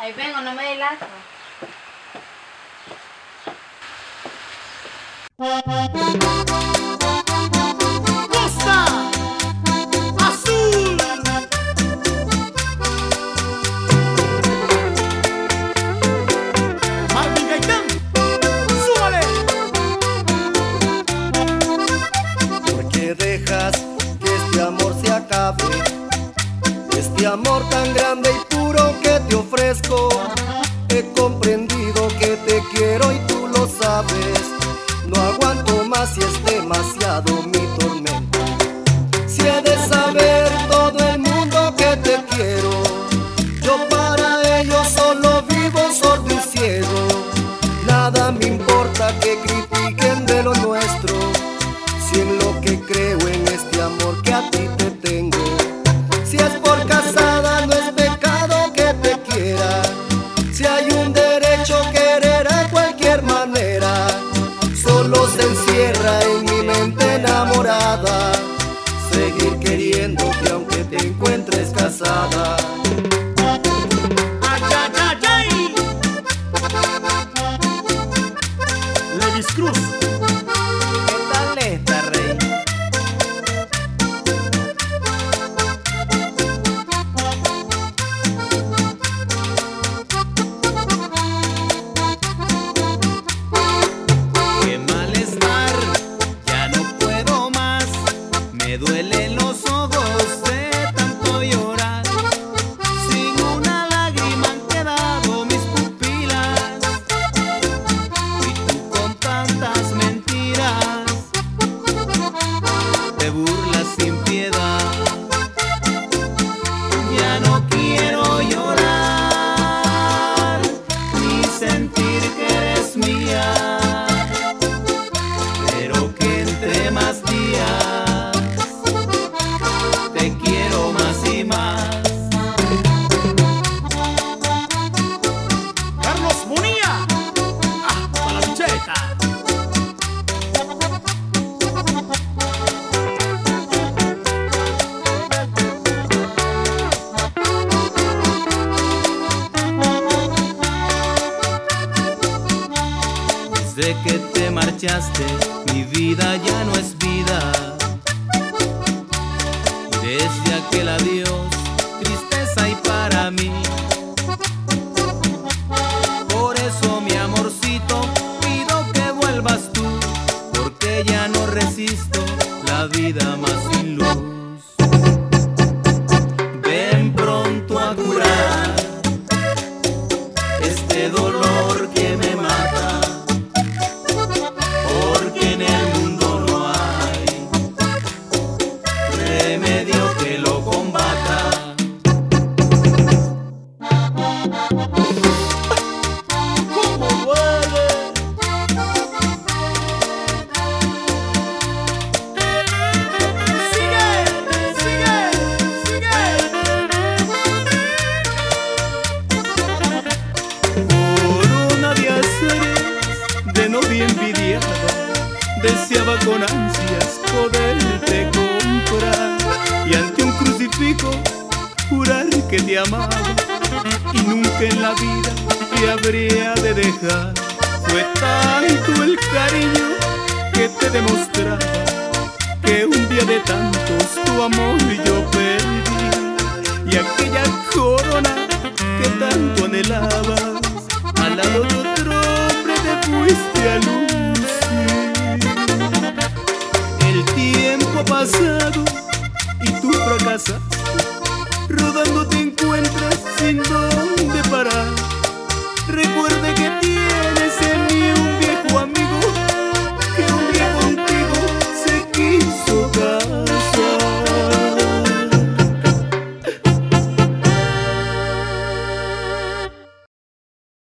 Ahí vengo, no me delato. Costa comprendido que te quiero y tú lo sabes. No aguanto más y es demasiado mi solo se encierra en mi mente enamorada, seguir queriéndote aunque te encuentres casada. Ojos de tanto llorar. Desde que te marchaste, mi vida ya no es vida. Y desde aquel adiós, tristeza hay para mí. Deseaba con ansias poderte comprar y ante un crucifijo jurar que te amaba. Y nunca en la vida te habría de dejar. Fue tanto el cariño que te demostraba que un día de tantos tu amor yo perdí. Y aquella corona que tanto anhelabas al lado de otro hombre te fuiste al rodando te encuentras sin dos.